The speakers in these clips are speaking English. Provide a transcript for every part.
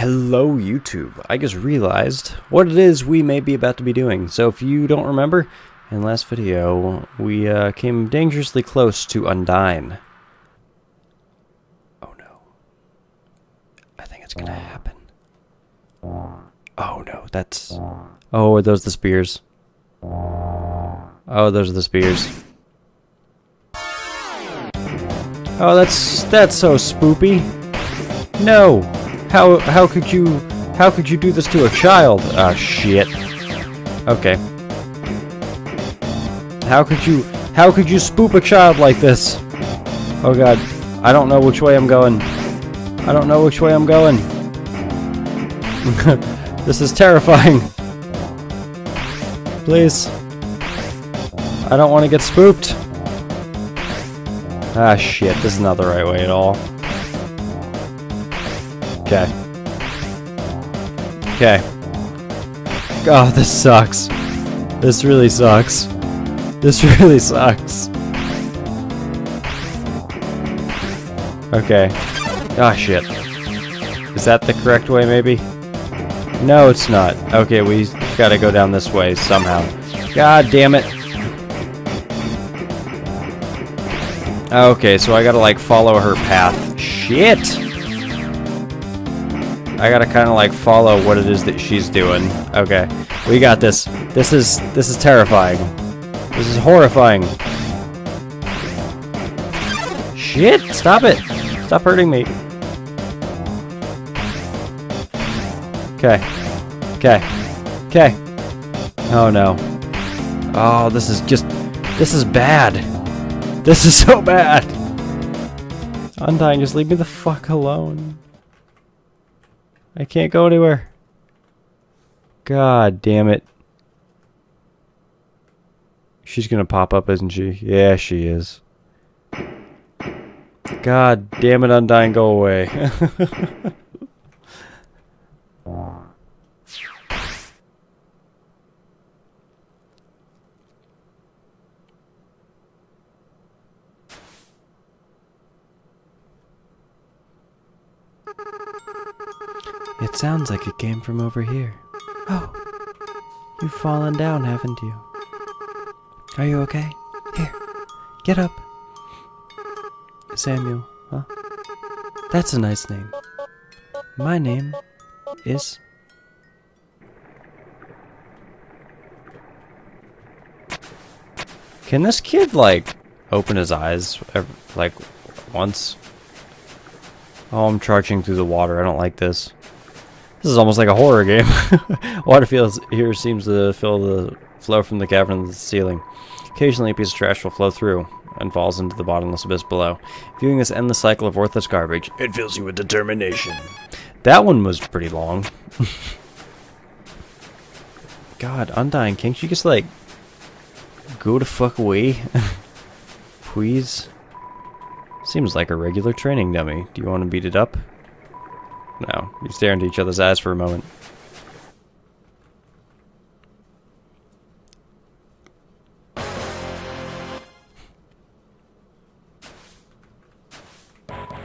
Hello YouTube. I just realized what it is we may be about to be doing. So if you don't remember, in last video we uh, came dangerously close to Undyne. Oh no. I think it's gonna happen. Oh no, that's... Oh, are those the spears? Oh, those are the spears. Oh, that's that's so spoopy. No. How how could you how could you do this to a child? Ah shit. Okay. How could you how could you spoop a child like this? Oh god. I don't know which way I'm going. I don't know which way I'm going. this is terrifying. Please. I don't want to get spooked. Ah shit, this is not the right way at all. Okay. Okay. God, this sucks. This really sucks. This really sucks. Okay. Ah, shit. Is that the correct way, maybe? No, it's not. Okay, we gotta go down this way somehow. God damn it. Okay, so I gotta, like, follow her path. Shit! I gotta kind of like follow what it is that she's doing. Okay, we got this. This is this is terrifying. This is horrifying. Shit! Stop it! Stop hurting me. Okay. Okay. Okay. Oh no. Oh, this is just this is bad. This is so bad. Undyne, just leave me the fuck alone. I can't go anywhere. God damn it. She's gonna pop up, isn't she? Yeah, she is. God damn it, Undyne, go away. It sounds like it came from over here. Oh, you've fallen down, haven't you? Are you okay? Here, get up. Samuel, huh? That's a nice name. My name is... Can this kid, like, open his eyes, like, once? Oh, I'm charging through the water. I don't like this. This is almost like a horror game. Water feels here seems to fill the flow from the cavern to the ceiling. Occasionally, a piece of trash will flow through and falls into the bottomless abyss below. Viewing this endless cycle of worthless garbage, it fills you with determination. That one was pretty long. God, Undyne, can't you just, like, go to fuck away? Please? Seems like a regular training dummy. Do you want to beat it up? No, you stare into each other's eyes for a moment.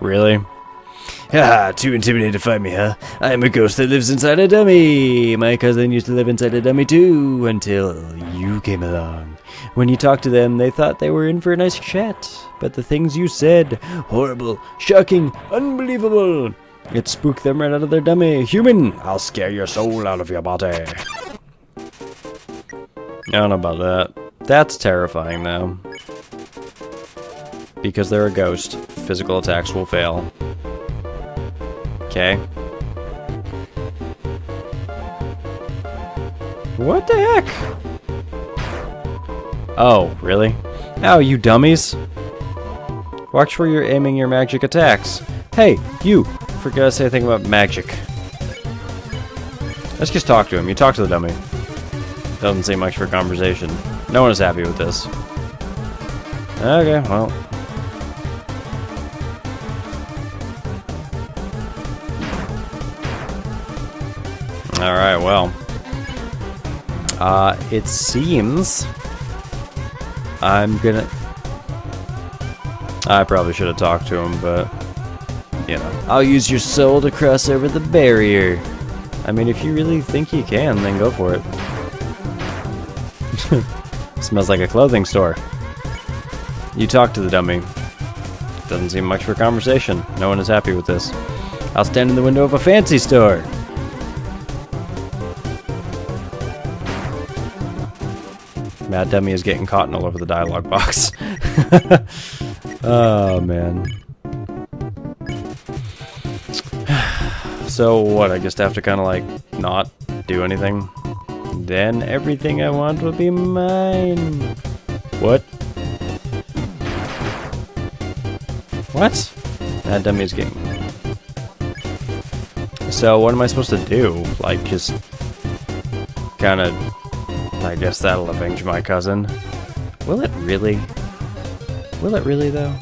Really? Ah, too intimidated to fight me, huh? I am a ghost that lives inside a dummy. My cousin used to live inside a dummy too, until you came along. When you talked to them, they thought they were in for a nice chat. But the things you said, horrible, shocking, unbelievable. It spooked them right out of their dummy. Human, I'll scare your soul out of your body. I don't know about that. That's terrifying, though. Because they're a ghost, physical attacks will fail. Okay. What the heck? Oh, really? Oh, you dummies. Watch where you're aiming your magic attacks. Hey, you! Forgot to say anything about magic. Let's just talk to him. You talk to the dummy. Doesn't seem much for conversation. No one is happy with this. Okay, well. Alright, well. Uh, it seems... I'm gonna... I probably should have talked to him, but... you know, I'll use your soul to cross over the barrier. I mean, if you really think you can, then go for it. Smells like a clothing store. You talk to the dummy. Doesn't seem much for conversation. No one is happy with this. I'll stand in the window of a fancy store. Mad Dummy is getting cotton all over the dialogue box. oh, man. So, what? I just have to kind of like not do anything? Then everything I want will be mine. What? What? That dummy's game. So, what am I supposed to do? Like, just kind of I guess that'll avenge my cousin. Will it really? Will it really, though?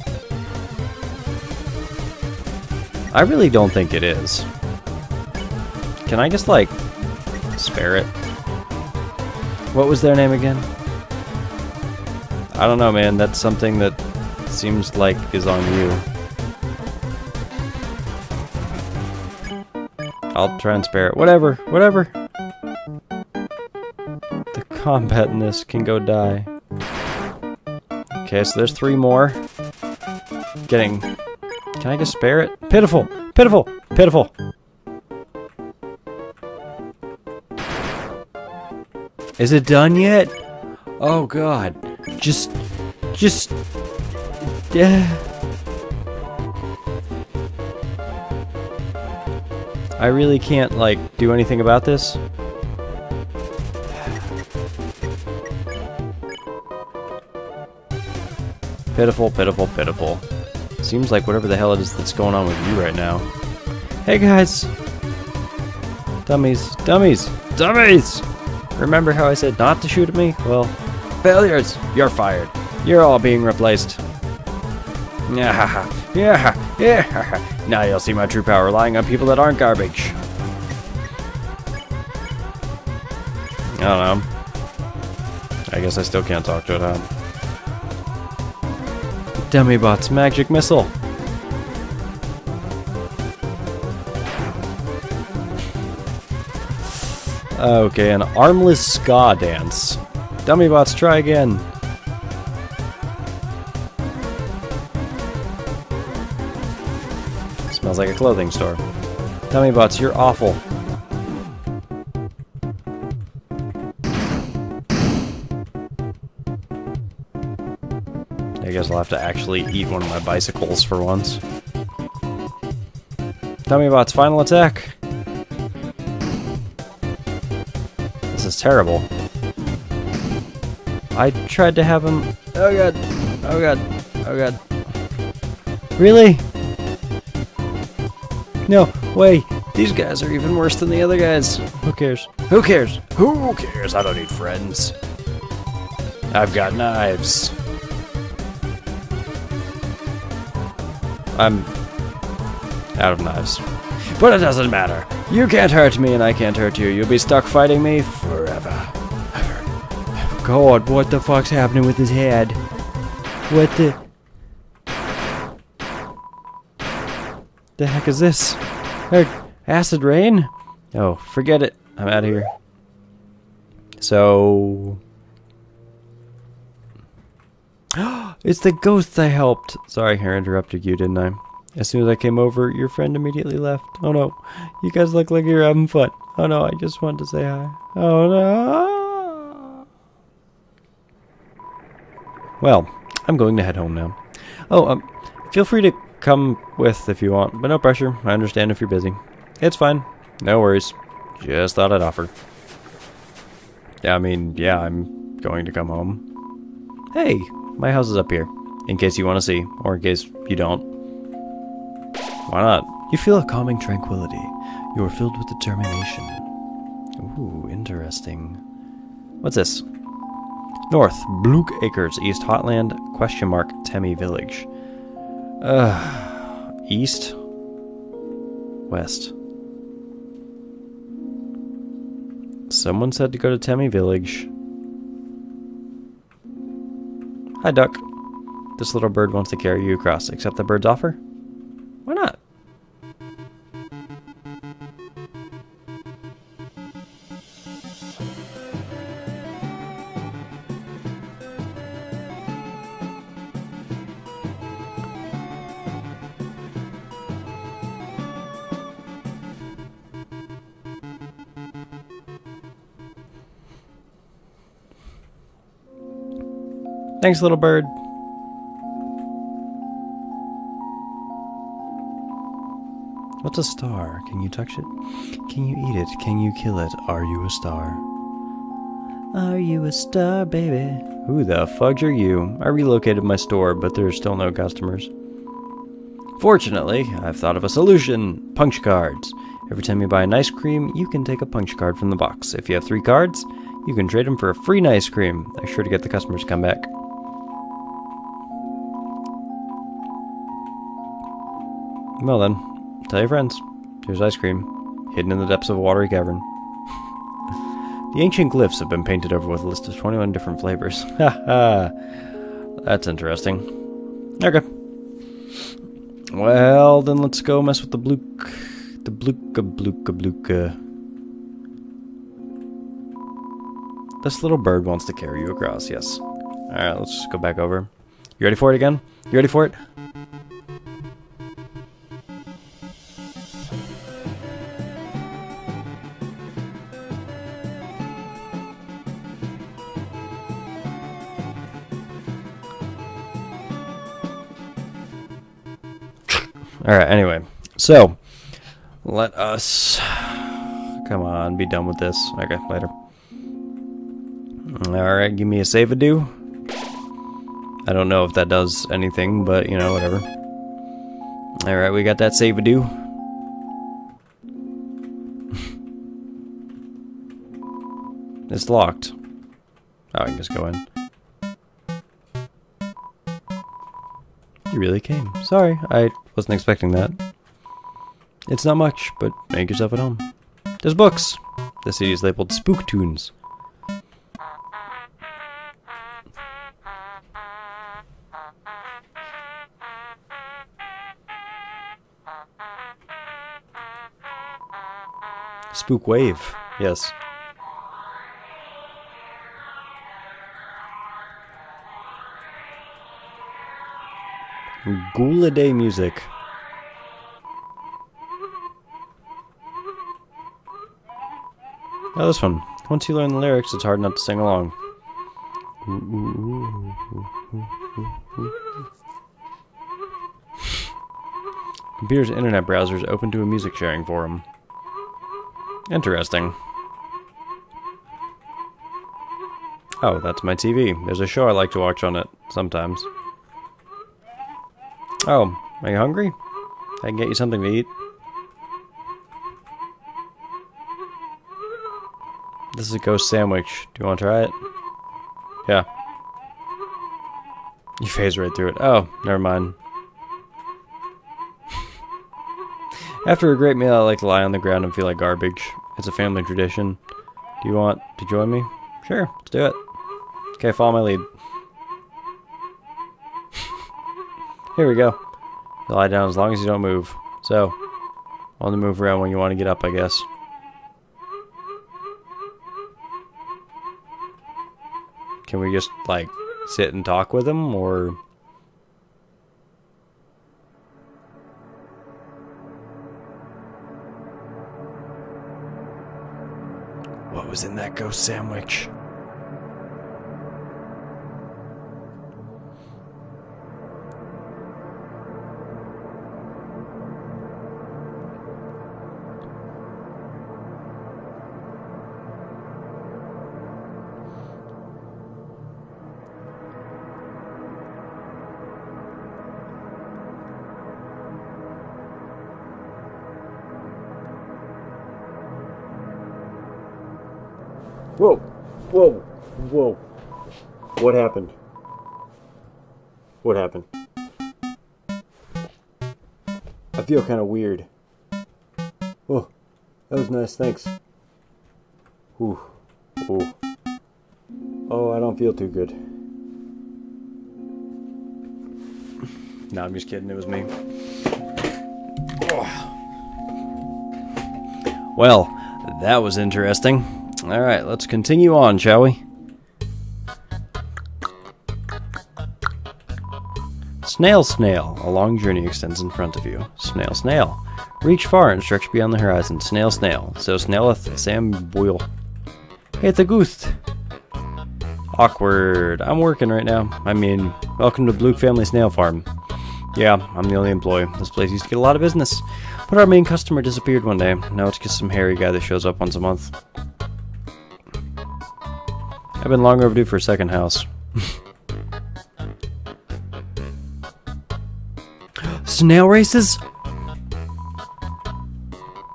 I really don't think it is. Can I just, like, spare it? What was their name again? I don't know, man. That's something that seems like is on you. I'll try and spare it. Whatever, whatever The combat in this can go die. Okay, so there's three more. Getting... Can I just spare it? Pitiful! Pitiful! Pitiful! Is it done yet? Oh god. Just... Just... Yeah. I really can't, like, do anything about this. Pitiful, pitiful, pitiful. Seems like whatever the hell it is that's going on with you right now. Hey guys! Dummies, dummies, dummies! Remember how I said not to shoot at me? Well, failures! You're fired. You're all being replaced. Yeah, yeah, yeah. Now you'll see my true power relying on people that aren't garbage. I don't know. I guess I still can't talk to it, huh? Dummy bot's magic missile. Okay, an armless ska dance. Dummy bots, try again. Smells like a clothing store. Dummy bots, you're awful. I guess I'll have to actually eat one of my bicycles for once. Dummy bots, final attack! Terrible. I tried to have him... Oh god! Oh god! Oh god. Really? No, wait! These guys are even worse than the other guys. Who cares? Who cares? Who cares? I don't need friends. I've got knives. I'm out of knives. But it doesn't matter. You can't hurt me and I can't hurt you. You'll be stuck fighting me forever. Ever. God, what the fuck's happening with his head? What the... The heck is this? acid rain? Oh, forget it. I'm out of here. So... it's the ghosts I helped. Sorry, I interrupted you, didn't I? As soon as I came over, your friend immediately left. Oh no, you guys look like you're having fun. Oh no, I just wanted to say hi. Oh no. Well, I'm going to head home now. Oh, um, feel free to come with if you want, but no pressure. I understand if you're busy. It's fine. No worries. Just thought I'd offer. Yeah, I mean, yeah, I'm going to come home. Hey, my house is up here, in case you want to see, or in case you don't. Why not? You feel a calming tranquility. You are filled with determination. Ooh, interesting. What's this? North, Blook Acres, East Hotland, question mark, Temmie Village. Uh, east? West. Someone said to go to Temmie Village. Hi, duck. This little bird wants to carry you across. Accept the bird's offer? Thanks, little bird. What's a star? Can you touch it? Can you eat it? Can you kill it? Are you a star? Are you a star, baby? Who the fudge are you? I relocated my store, but there's still no customers. Fortunately, I've thought of a solution punch cards. Every time you buy an ice cream, you can take a punch card from the box. If you have three cards, you can trade them for a free ice cream. I am sure to get the customers to come back. Well then, tell your friends. Here's ice cream, hidden in the depths of a watery cavern. the ancient glyphs have been painted over with a list of 21 different flavors. Ha ha! That's interesting. Okay. Well, then let's go mess with the blook. The blooka blooka blooka. This little bird wants to carry you across, yes. Alright, let's just go back over. You ready for it again? You ready for it? Alright, anyway. So, let us... Come on, be done with this. Okay, later. Alright, give me a save a do. I don't know if that does anything, but, you know, whatever. Alright, we got that save a do. it's locked. Oh, I can just go in. Really came. Sorry, I wasn't expecting that. It's not much, but make yourself at home. There's books. The CD is labeled Spook Tunes. Spook Wave, yes. Ghouliday music. Oh, this one. Once you learn the lyrics, it's hard not to sing along. Computer's internet browser is open to a music sharing forum. Interesting. Oh, that's my TV. There's a show I like to watch on it, sometimes. Oh, are you hungry? I can get you something to eat. This is a ghost sandwich. Do you want to try it? Yeah. You phase right through it. Oh, never mind. After a great meal, I like to lie on the ground and feel like garbage. It's a family tradition. Do you want to join me? Sure, let's do it. Okay, follow my lead. Here we go. You lie down as long as you don't move. So, only move around when you want to get up, I guess. Can we just, like, sit and talk with him, or... What was in that ghost sandwich? Whoa, whoa, whoa. What happened? What happened? I feel kind of weird. Oh, that was nice, thanks. Ooh, ooh. Oh, I don't feel too good. no, I'm just kidding, it was me. Well, that was interesting. Alright, let's continue on, shall we? Snail, snail, a long journey extends in front of you. Snail, snail, reach far and stretch beyond the horizon. Snail, snail, so snaileth Sam Boyle. Hey, the goose. Awkward. I'm working right now. I mean, welcome to Blook Family Snail Farm. Yeah, I'm the only employee. This place used to get a lot of business. But our main customer disappeared one day. Now it's just some hairy guy that shows up once a month. I've been long overdue for a second house. Snail races?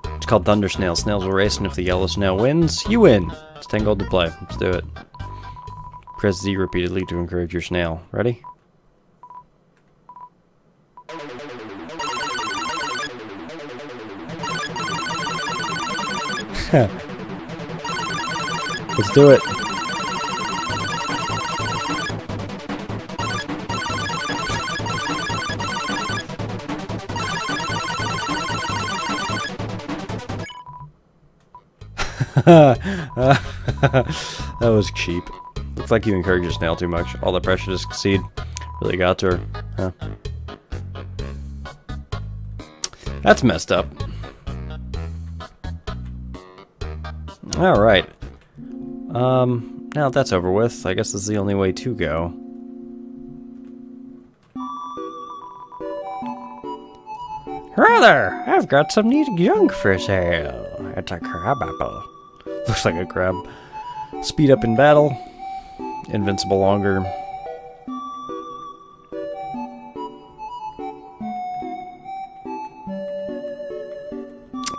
It's called Thunder Snail. Snails will race, and if the yellow snail wins, you win. It's 10 gold to play. Let's do it. Press Z repeatedly to encourage your snail. Ready? Let's do it. that was cheap. Looks like you encouraged your snail too much. All the pressure to succeed really got to her. Huh. That's messed up. Alright. Um, now that that's over with, I guess this is the only way to go. Rather, I've got some neat junk for sale. It's a crab apple. Looks like a crab. Speed up in battle. Invincible longer.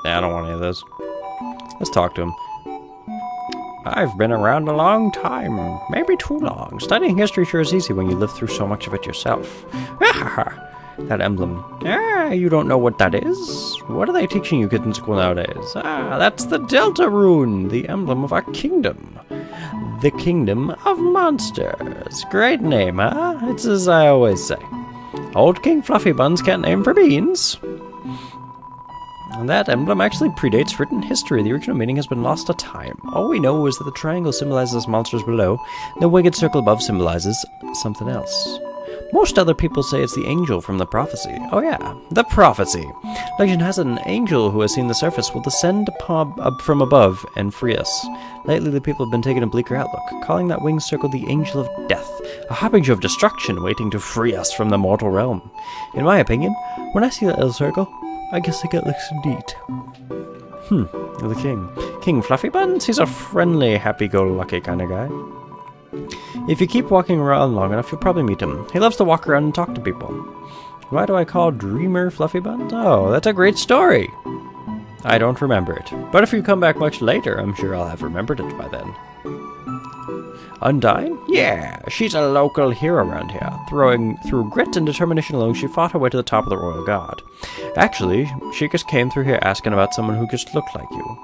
Nah, I don't want any of those. Let's talk to him. I've been around a long time, maybe too long. Studying history sure is easy when you live through so much of it yourself. that emblem. Ah, you don't know what that is? What are they teaching you kids in school nowadays? Ah, that's the Delta Rune, the emblem of our kingdom. The Kingdom of Monsters. Great name, huh? It's as I always say. Old King Fluffy Buns can't name for beans. And that emblem actually predates written history. The original meaning has been lost to time. All we know is that the triangle symbolizes monsters below, the winged circle above symbolizes something else. Most other people say it's the angel from the prophecy. Oh yeah, the prophecy. Legend has it an angel who has seen the surface will descend from above and free us. Lately the people have been taking a bleaker outlook, calling that winged circle the angel of death, a harbinger of destruction waiting to free us from the mortal realm. In my opinion, when I see that little circle, I guess I get looks neat. Hmm, the king. King Fluffy Buns? He's a friendly, happy-go-lucky kind of guy. If you keep walking around long enough, you'll probably meet him. He loves to walk around and talk to people. Why do I call Dreamer Fluffy Buns? Oh, that's a great story! I don't remember it. But if you come back much later, I'm sure I'll have remembered it by then. Undyne? Yeah, she's a local hero around here. Throwing through grit and determination alone, she fought her way to the top of the royal guard. Actually, she just came through here asking about someone who just looked like you.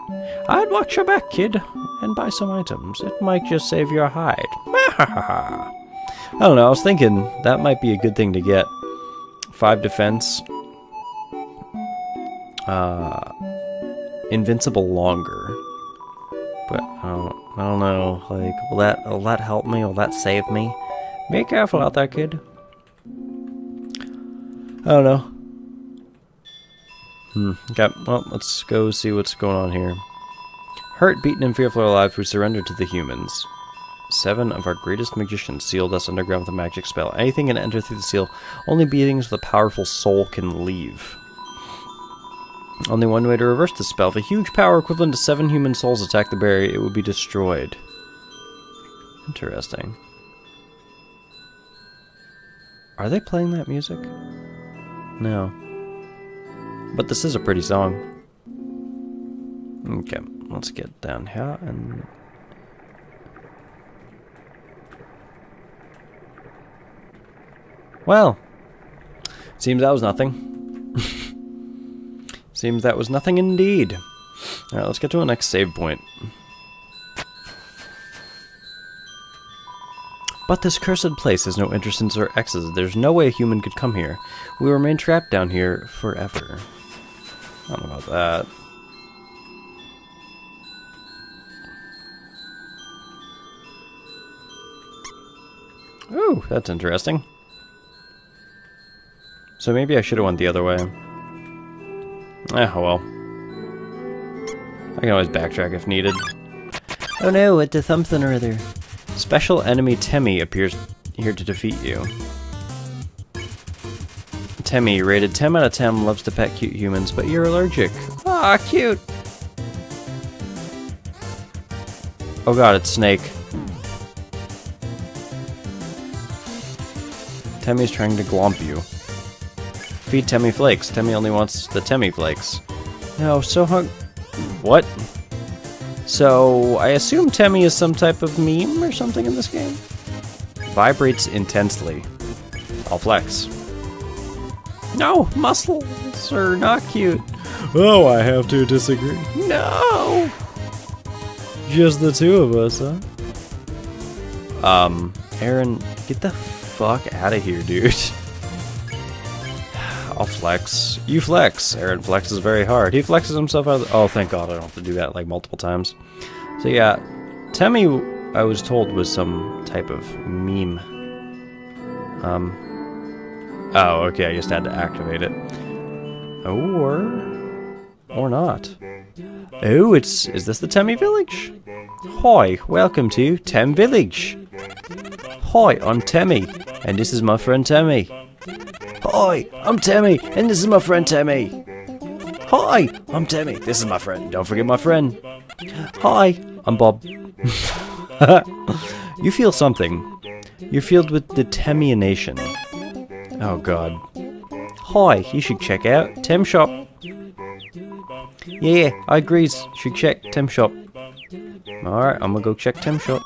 I'd watch your back, kid, and buy some items. It might just save your hide. I don't know, I was thinking that might be a good thing to get. Five defense. Uh, invincible longer. But I don't, I don't know. Like, will that will that help me? Will that save me? Be careful out there, kid. I don't know. Hmm. Okay. Well, let's go see what's going on here. Hurt, beaten, and fearful alive, we surrendered to the humans. Seven of our greatest magicians sealed us underground with a magic spell. Anything can enter through the seal. Only beings with a powerful soul can leave. Only one way to reverse the spell. If a huge power equivalent to seven human souls attack the barrier, it would be destroyed. Interesting. Are they playing that music? No. But this is a pretty song. Okay, let's get down here and... Well, seems that was nothing. Seems that was nothing indeed. Alright, let's get to a next save point. But this cursed place has no entrances or exits. There's no way a human could come here. We remain trapped down here forever. I don't know about that. Ooh, that's interesting. So maybe I should have went the other way. Eh, oh well. I can always backtrack if needed. Oh no, it's a something or other. Special enemy Temmie appears here to defeat you. Temmie, rated 10 out of 10, loves to pet cute humans, but you're allergic. Ah, cute! Oh god, it's Snake. Temmie's trying to glomp you. Feed Temmie flakes. Temmie only wants the Temmie flakes. No, so hung. What? So, I assume Temmie is some type of meme or something in this game? Vibrates intensely. I'll flex. No, muscles are not cute. Oh, I have to disagree. No! Just the two of us, huh? Um, Aaron, get the fuck out of here, dude. I'll flex. You flex. Aaron flexes very hard. He flexes himself out the Oh, thank god I don't have to do that like multiple times. So yeah, Temmie, I was told, was some type of meme. Um. Oh, okay, I just had to activate it. Or... Or not. Oh, it's... Is this the Temmie Village? Hi, welcome to Tem Village. Hi, I'm Temmie, and this is my friend Temmie. Hi, I'm Temmie, and this is my friend Temmie. Hi, I'm Temmie. This is my friend. Don't forget my friend. Hi, I'm Bob. you feel something. You're filled with determination. Oh god. Hi, you should check out Tem Shop. Yeah, I agree. Should check Tem Shop. Alright, I'm gonna go check Tem Shop.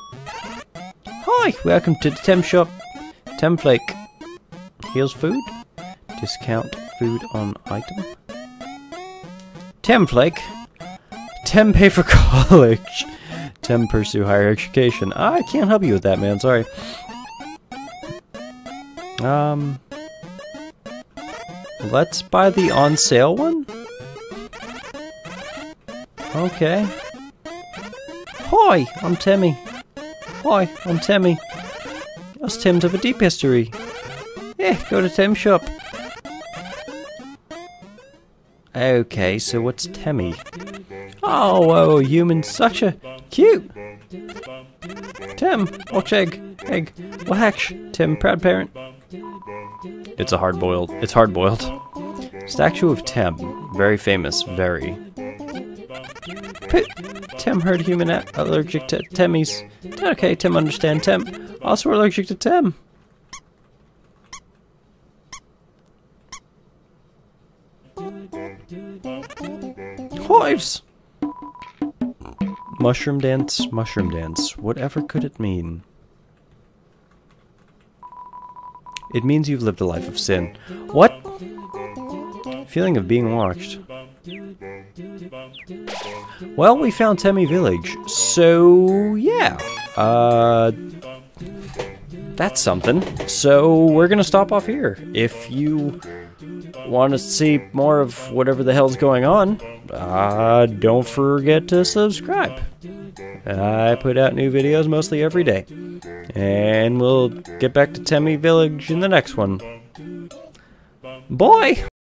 Hi, welcome to the Tem Shop. Temflake. Here's food. Discount food on item. Temflake. Tem pay for college. Tem pursue higher education. I can't help you with that, man. Sorry. Um. Let's buy the on sale one. Okay. Hi, I'm Temmie. Hi, I'm Temmie. Us Tems have a deep history. Yeah, go to Tem shop. Okay, so what's Temmie? Oh, oh whoa, human, such a cute. Tem, watch egg, egg, well hatch, Tem, proud parent. It's a hard boiled, it's hard boiled. Statue of Tem, very famous, very. Pit. Tem heard human allergic to Temmies. Okay, Tem understand Tem. Also allergic to Tem. Hives! Mushroom dance, mushroom dance. Whatever could it mean? It means you've lived a life of sin. What? Feeling of being watched. Well, we found Temmie Village, so yeah. Uh, that's something. So we're gonna stop off here. If you want to see more of whatever the hell's going on, uh, don't forget to subscribe. I put out new videos mostly every day. And we'll get back to Temmie Village in the next one. Bye!